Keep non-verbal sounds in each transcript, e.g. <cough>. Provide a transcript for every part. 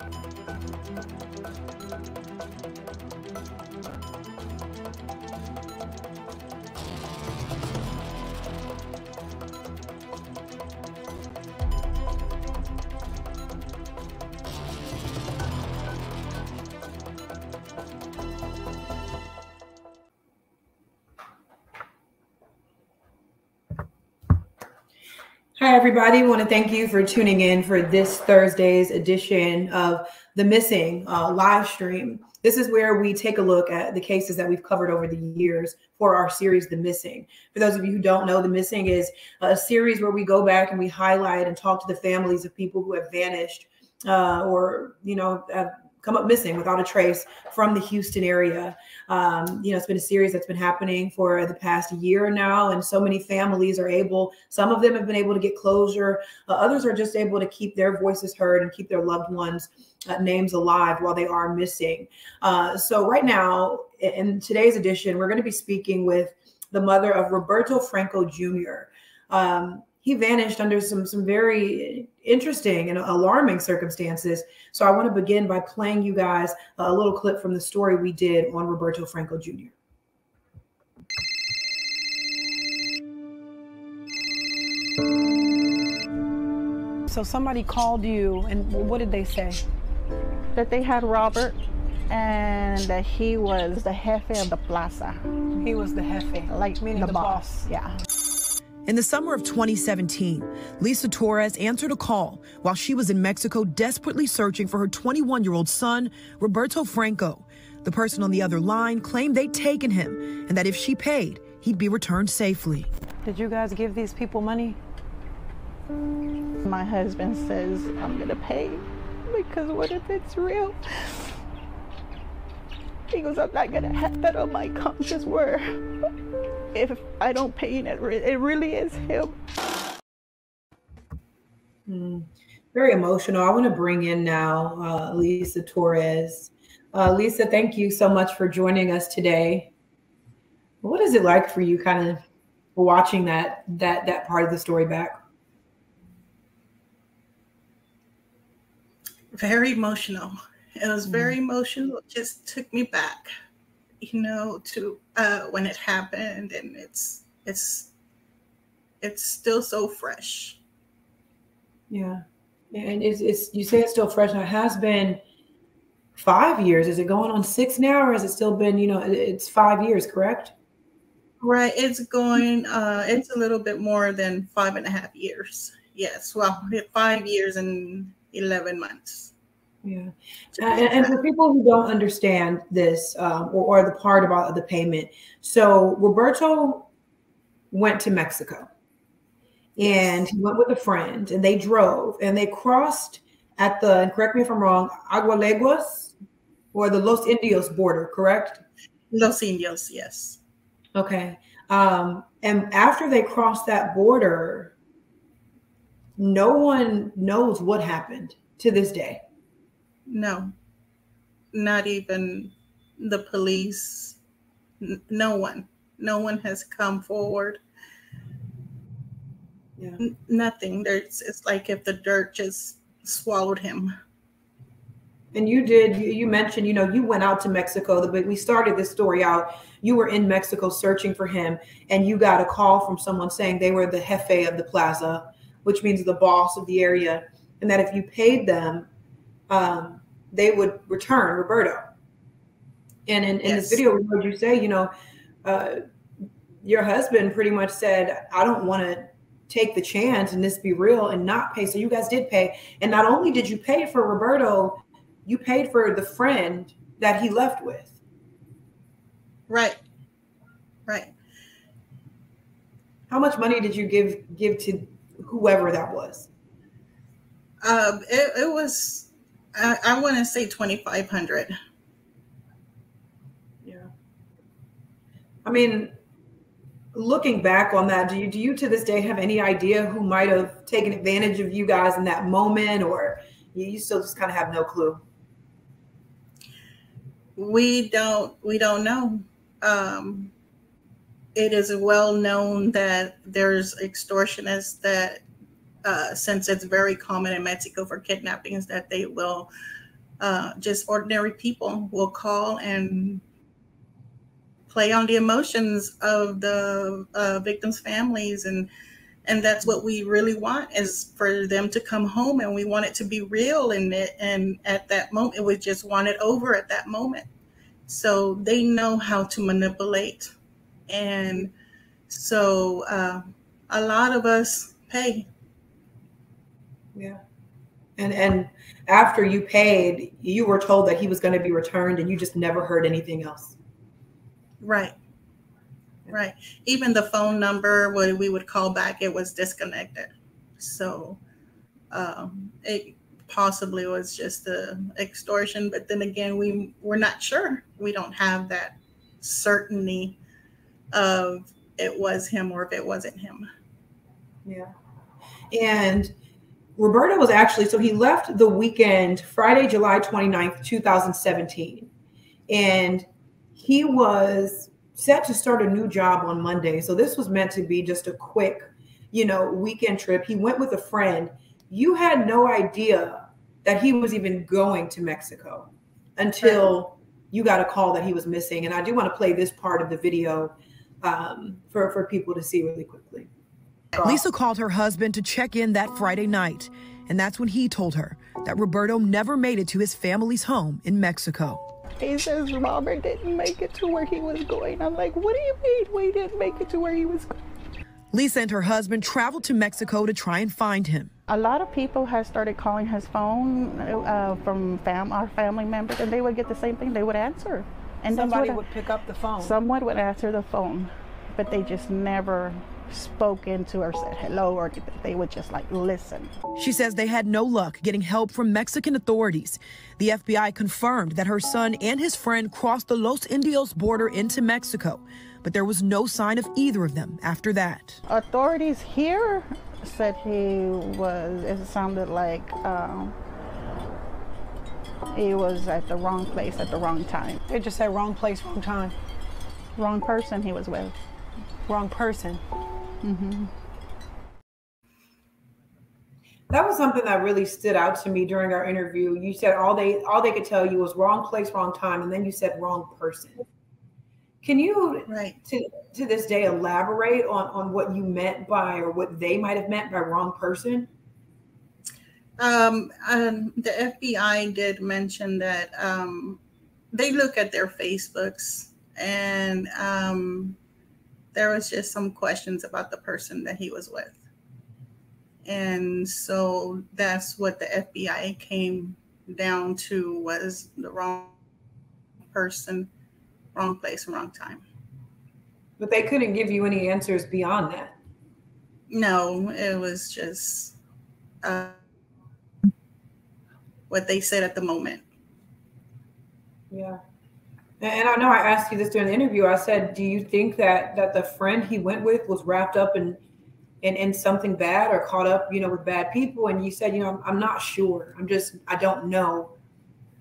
Thank you. Hi, everybody. I want to thank you for tuning in for this Thursday's edition of The Missing uh, live stream. This is where we take a look at the cases that we've covered over the years for our series, The Missing. For those of you who don't know, The Missing is a series where we go back and we highlight and talk to the families of people who have vanished uh, or, you know, have come up missing without a trace from the Houston area. Um, you know, it's been a series that's been happening for the past year now, and so many families are able, some of them have been able to get closure, uh, others are just able to keep their voices heard and keep their loved ones' uh, names alive while they are missing. Uh, so, right now, in today's edition, we're going to be speaking with the mother of Roberto Franco Jr. Um, he vanished under some some very interesting and alarming circumstances. So I want to begin by playing you guys a little clip from the story we did on Roberto Franco Jr. So somebody called you, and what did they say? That they had Robert, and that he was the jefe of the plaza. He was the jefe, like meaning the, the boss. boss. Yeah. In the summer of 2017, Lisa Torres answered a call while she was in Mexico desperately searching for her 21 year old son, Roberto Franco. The person on the other line claimed they'd taken him and that if she paid, he'd be returned safely. Did you guys give these people money? My husband says, I'm going to pay because what if it's real? He goes, I'm not going to have that on my conscience where if I don't pay it, it really is him. Mm, very emotional. I want to bring in now uh, Lisa Torres. Uh, Lisa, thank you so much for joining us today. What is it like for you, kind of watching that that that part of the story back? Very emotional. It was very mm. emotional. It just took me back, you know, to uh, when it happened, and it's it's it's still so fresh. Yeah, and it's, it's you say it's still fresh. Now, it has been five years. Is it going on six now, or has it still been? You know, it's five years, correct? Right. It's going. Uh, it's a little bit more than five and a half years. Yes. Well, five years and eleven months. Yeah. And, and, for people who don't understand this um, or, or, the part about the payment, so Roberto went to Mexico and he went with a friend and they drove and they crossed at the, and correct me if I'm wrong, Agualeguas or the Los Indios border, correct? Los Indios, yes. Okay. Um, and after they crossed that border, no one knows what happened to this day. No, not even the police. N- no one. No one has come forward. Yeah. N- nothing. There's. It's like if the dirt just swallowed him. And you did. You, you mentioned. You know, you went out to Mexico. The we started this story out. You were in Mexico searching for him, and you got a call from someone saying they were the jefe of the plaza, which means the boss of the area, and that if you paid them, um, they would return Roberto. And in, in yes. this video, we heard you say, you know, uh, your husband pretty much said, I don't want to take the chance and this be real and not pay. So you guys did pay. And not only did you pay for Roberto, you paid for the friend that he left with. Right. Right. How much money did you give give to whoever that was? Um, it, it was I, I want to say 2,500. Yeah. I mean, looking back on that, do you, do you to this day have any idea who might have taken advantage of you guys in that moment or you, you still just kind of have no clue? We don't, we don't know. Um, it is well known that there's extortionists that uh, since it's very common in Mexico for kidnappings that they will uh, just ordinary people will call and play on the emotions of the uh, victims' families. And and that's what we really want is for them to come home and we want it to be real and it. And at that moment we just want it over at that moment. So they know how to manipulate. And so uh, a lot of us pay yeah and and after you paid you were told that he was going to be returned and you just never heard anything else right Right. Even the phone number when we would call back, it was disconnected. So um, it possibly was just a extortion. But then again, we we're not sure. We don't have that certainty of it was him or if it wasn't him. Yeah. And Roberto was actually, so he left the weekend, Friday, July 29th, 2017. And he was set to start a new job on Monday. So this was meant to be just a quick, you know, weekend trip. He went with a friend. You had no idea that he was even going to Mexico until you got a call that he was missing. And I do want to play this part of the video um, for, for people to see really quickly. Lisa called her husband to check in that Friday night. And that's when he told her that Roberto never made it to his family's home in Mexico. He says Robert didn't make it to where he was going. I'm like, what do you mean we didn't make it to where he was going? Lisa and her husband traveled to Mexico to try and find him. A lot of people have started calling his phone uh, from fam- our family members, and they would get the same thing. They would answer, and somebody would pick up the phone. Someone would answer the phone, but they just never spoke into or said hello or they would just like listen. She says they had no luck getting help from Mexican authorities. The FBI confirmed that her son and his friend crossed the Los Indios border into Mexico, but there was no sign of either of them after that. Authorities here said he was, it sounded like um, he was at the wrong place at the wrong time. They just said wrong place, wrong time. Wrong person he was with. Wrong person. Mm-hmm. That was something that really stood out to me during our interview. You said all they all they could tell you was wrong place, wrong time, and then you said wrong person. Can you right to to this day elaborate on on what you meant by or what they might have meant by wrong person? Um, um, the FBI did mention that um, they look at their Facebooks and um, there was just some questions about the person that he was with. And so that's what the FBI came down to was the wrong person, wrong place, wrong time. But they couldn't give you any answers beyond that. No, it was just uh, what they said at the moment. Yeah. And I know I asked you this during the interview. I said, "Do you think that that the friend he went with was wrapped up in in, in something bad or caught up, you know, with bad people?" And you said, "You know, I'm, I'm not sure. I'm just I don't know."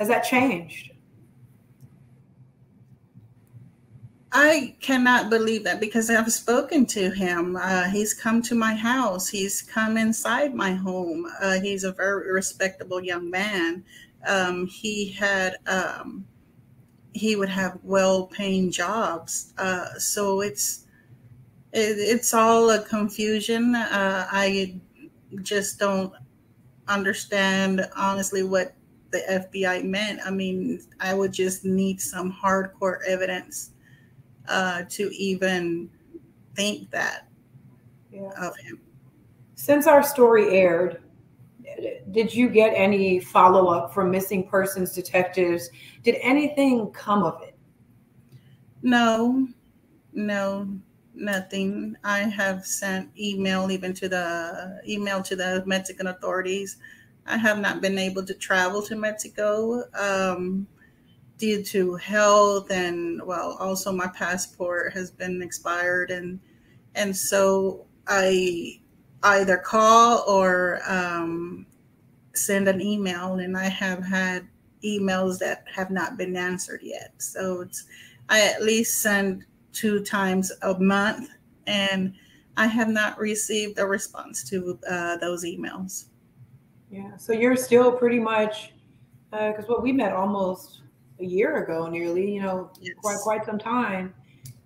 Has that changed? I cannot believe that because I've spoken to him. Uh, he's come to my house. He's come inside my home. Uh, he's a very respectable young man. Um, he had. Um, he would have well-paying jobs. Uh, so it's it, it's all a confusion. Uh, I just don't understand honestly what the FBI meant. I mean, I would just need some hardcore evidence uh, to even think that yeah. of him. Since our story aired, did you get any follow up from missing persons detectives? Did anything come of it? No, no, nothing. I have sent email even to the email to the Mexican authorities. I have not been able to travel to Mexico um, due to health and well, also my passport has been expired and and so I either call or um, send an email, and I have had emails that have not been answered yet. So it's I at least send two times a month, and I have not received a response to uh, those emails. Yeah, so you're still pretty much Because uh, what we met almost a year ago, nearly, you know, yes. quite quite some time.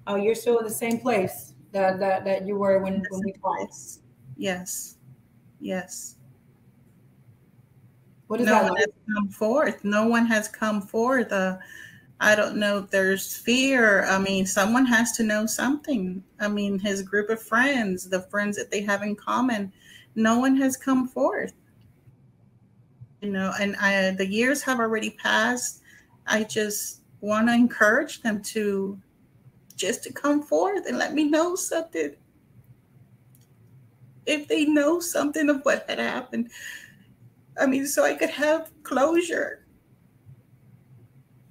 Oh, you're still in the same place that that that you were when when we talked. Yes, yes. What is no that? one Like? has come forth. No one has come forth. Uh, I don't know if there's fear. I mean, someone has to know something. I mean, his group of friends, the friends that they have in common, no one has come forth. You know, and I, the years have already passed. I just want to encourage them to just to come forth and let me know something. If they know something of what had happened, I mean, so I could have closure.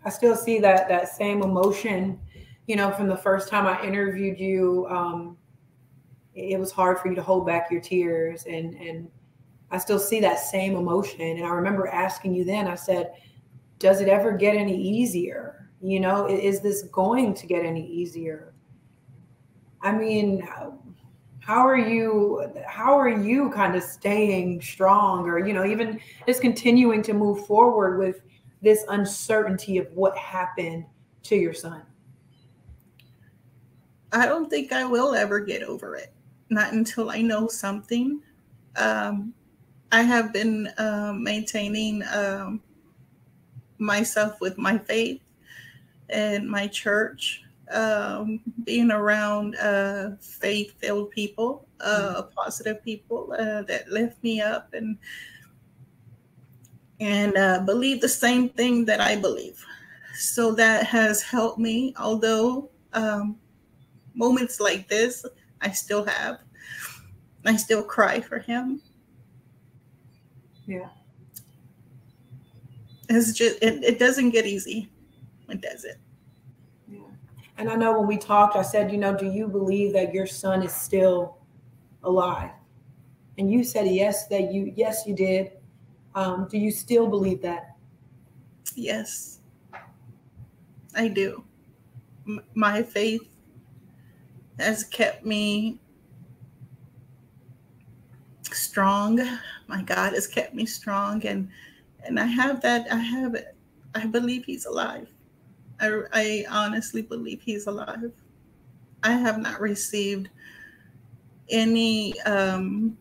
I still see that that same emotion, you know, from the first time I interviewed you. Um, it was hard for you to hold back your tears, and and I still see that same emotion. And I remember asking you then. I said, "Does it ever get any easier? You know, is this going to get any easier?" I mean, how are you? How are you kind of staying strong, or you know, even just continuing to move forward with? this uncertainty of what happened to your son? I don't think I will ever get over it. Not until I know something. Um, I have been uh, maintaining um, myself with my faith and my church, um, being around uh, faith filled people, uh, mm-hmm. positive people uh, that lift me up and and uh, believe the same thing that I believe. So that has helped me, although um, moments like this, I still have. I still cry for him. Yeah. It's just, it, it doesn't get easy. It doesn't. And I know when we talked, I said, you know, do you believe that your son is still alive? And you said yes, that you, yes, you did. Um, do you still believe that? Yes, I do. M- my faith has kept me strong. My God has kept me strong, and and I have that. I have it. I believe He's alive. I, I honestly believe He's alive. I have not received any um,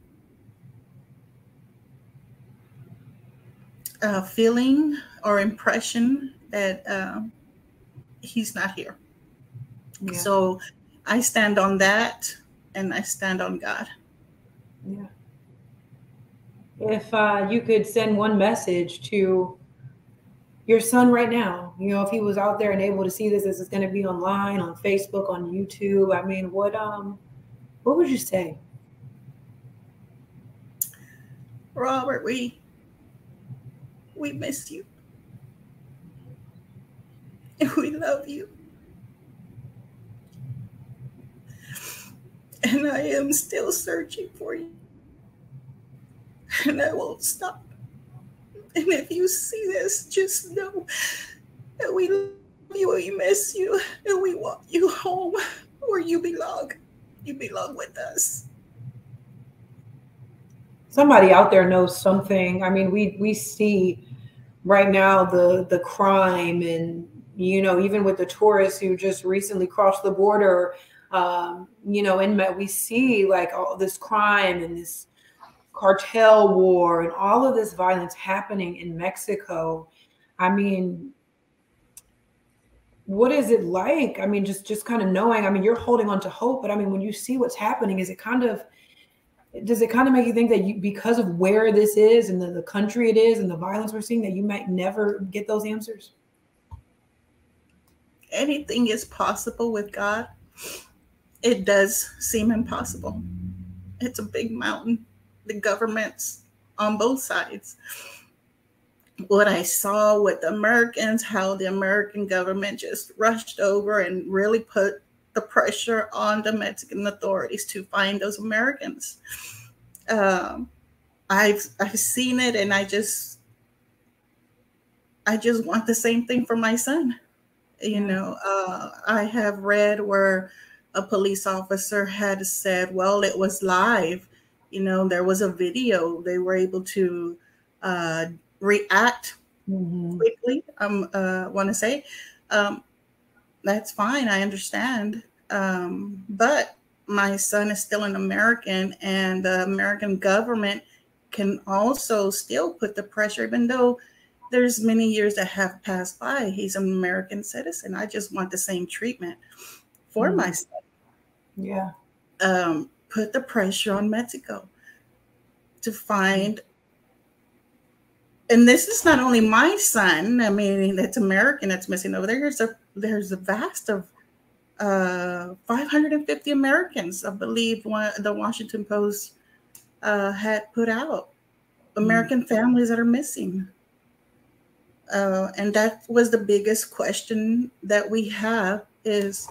uh, feeling or impression that uh, he's not here. Yeah. So I stand on that and I stand on God. Yeah. If uh, you could send one message to your son right now, you know, if he was out there and able to see this, this is going to be online, on Facebook, on YouTube. I mean, what um, what would you say? Robert, we we miss you. And <laughs> we love you. And I am still searching for you. And I won't stop. And if you see this, just know that we love you, we miss you, and we want you home where you belong. You belong with us. Somebody out there knows something. I mean, we we see right now the the crime and you know even with the tourists who just recently crossed the border um, you know in Met we see like all this crime and this cartel war and all of this violence happening in Mexico I mean what is it like? I mean just just kind of knowing I mean you're holding on to hope but I mean when you see what's happening is it kind of does it kind of make you think that you because of where this is and the, the country it is and the violence we're seeing that you might never get those answers? Anything is possible with god. It does seem impossible. It's a big mountain the governments on both sides what i saw with the americans how the american government just rushed over and really put the pressure on the Mexican authorities to find those Americans. Um, I've I've seen it, and I just I just want the same thing for my son. You know, uh, I have read where a police officer had said, "Well, it was live." You know, there was a video. They were able to uh, react mm-hmm. quickly. Um, uh, want to say, um, that's fine. I understand. Um, but my son is still an American, and the American government can also still put the pressure, even though there's many years that have passed by. He's an American citizen. I just want the same treatment for mm-hmm. my son. Yeah. Um, put the pressure on Mexico to find and this is not only my son. I mean, that's American that's missing over there. There's a there's a vast of uh, 550 Americans, I believe, one, the Washington Post uh, had put out. American mm. families that are missing. Uh, and that was the biggest question that we have is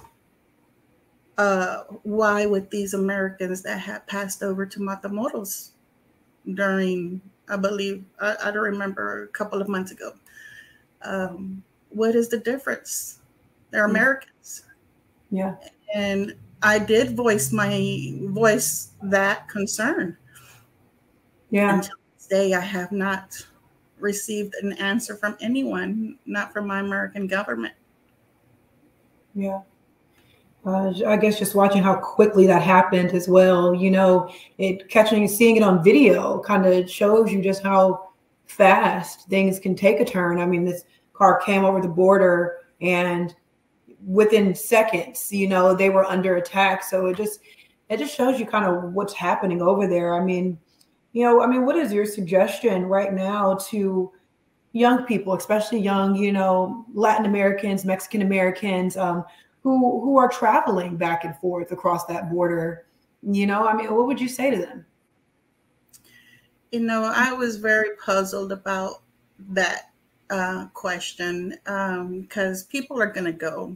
uh, why would these Americans that had passed over to Matamoros during, I believe, I, I don't remember, a couple of months ago, um, what is the difference? They're Americans. Yeah. And I did voice my voice that concern. Yeah. Until this day, I have not received an answer from anyone, not from my American government. Yeah. Uh, I guess just watching how quickly that happened as well. You know, it catching, seeing it on video kind of shows you just how fast things can take a turn. I mean, this car came over the border and within seconds, you know, they were under attack. So it just, it just shows you kind of what's happening over there. I mean, you know, I mean, what is your suggestion right now to young people, especially young, you know, Latin Americans, Mexican Americans, um, who who are traveling back and forth across that border? You know, I mean, what would you say to them? You know, I was very puzzled about that uh, question because um, people are going to go,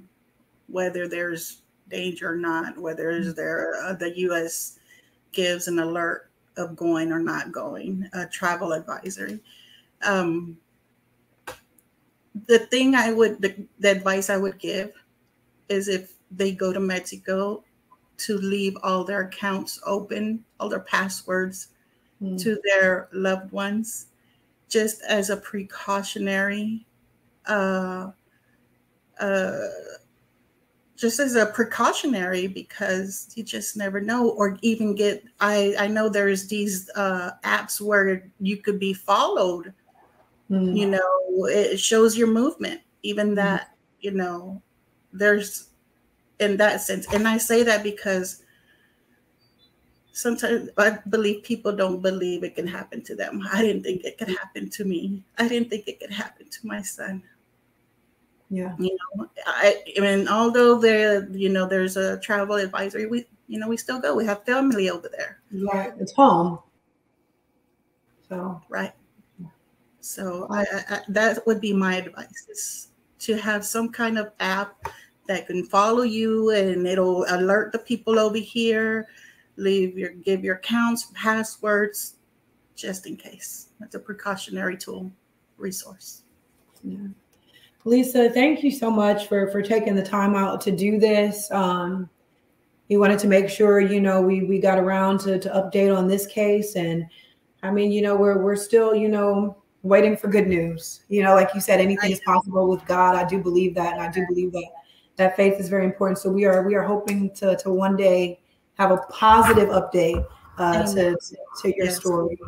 whether there's danger or not, whether is there uh, the U.S. gives an alert of going or not going, a travel advisory. Um, the thing I would, the, the advice I would give is if they go to Mexico to leave all their accounts open, all their passwords mm. to their loved ones, just as a precautionary uh, uh, just as a precautionary because you just never know or even get i i know there's these uh apps where you could be followed mm. you know it shows your movement even mm. that you know there's in that sense and i say that because sometimes i believe people don't believe it can happen to them i didn't think it could happen to me i didn't think it could happen to my son yeah. You know, I, I mean, although there, you know, there's a travel advisory, we, you know, we still go. We have family over there. Right. It's home. So, right. So I, I, that would be my advice is to have some kind of app that can follow you and it'll alert the people over here, leave your give your accounts, passwords, just in case. That's a precautionary tool resource. Yeah. Lisa, thank you so much for for taking the time out to do this. Um, we wanted to make sure, you know, we we got around to to update on this case, and I mean, you know, we're we're still, you know, waiting for good news. You know, like you said, anything is possible with God. I do believe that, and I do believe that that faith is very important. So we are we are hoping to to one day have a positive update uh, to, to, to your yes. story.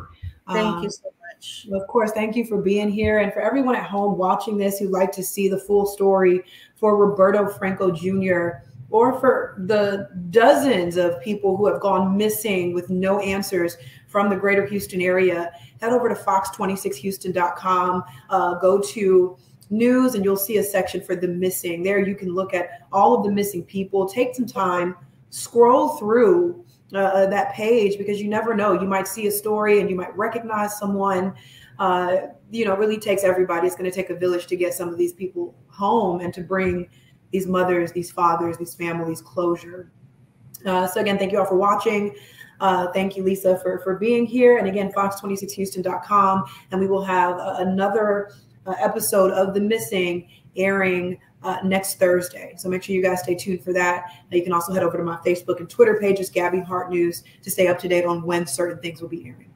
Thank um, you so much. Of course, thank you for being here. And for everyone at home watching this who'd like to see the full story for Roberto Franco Jr., or for the dozens of people who have gone missing with no answers from the greater Houston area, head over to fox26houston.com, uh, go to news, and you'll see a section for the missing. There you can look at all of the missing people, take some time, scroll through uh, uh, that page because you never know. You might see a story and you might recognize someone. Uh, you know, really takes everybody. It's going to take a village to get some of these people home and to bring these mothers, these fathers, these families closure. Uh, so again, thank you all for watching. Uh, thank you, Lisa, for, for being here. And again, fox26houston.com. And we will have uh, another uh, episode of The Missing airing uh, next Thursday. So make sure you guys stay tuned for that. You can also head over to my Facebook and Twitter pages, Gabby Hart News, to stay up to date on when certain things will be airing.